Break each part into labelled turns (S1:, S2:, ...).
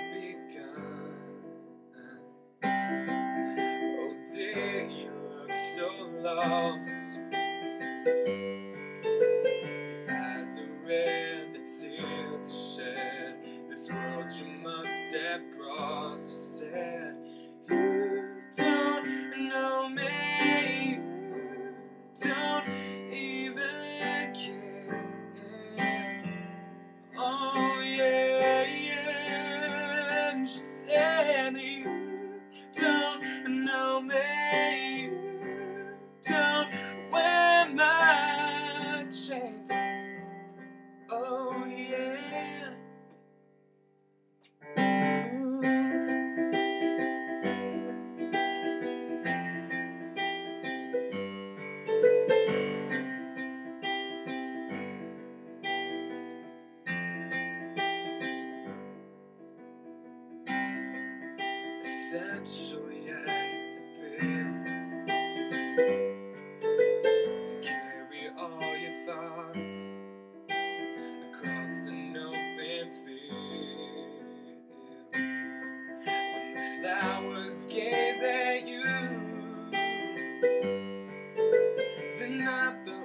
S1: has begun. Oh dear, you look so lost. Your eyes are red, the tears are shed. This world you must have crossed, you said. Me, don't wear my chains. Oh, yeah. Ooh. Essentially, they're the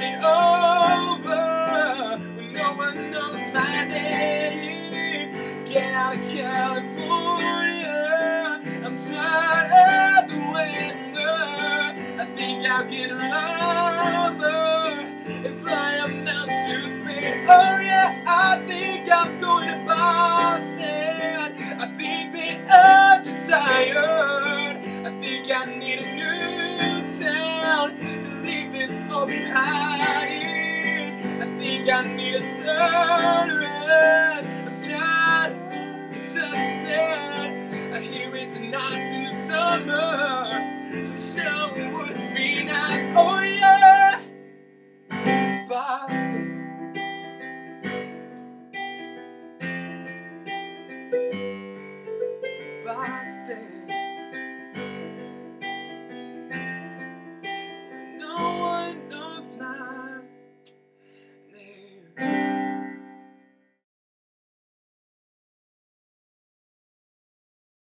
S1: It over when no one knows my name. Get out of California. I'm tired of the weather. I think I'll get a lumber and fly a out to Spain. Oh yeah, I think I'm going to Boston. I think they are desired. I think I need a new town to leave this all behind. I think I need a sunrise. I'm tired of the sunset. I hear it's nice in the summer. Some snow would be nice. Oh yeah, Boston. Boston.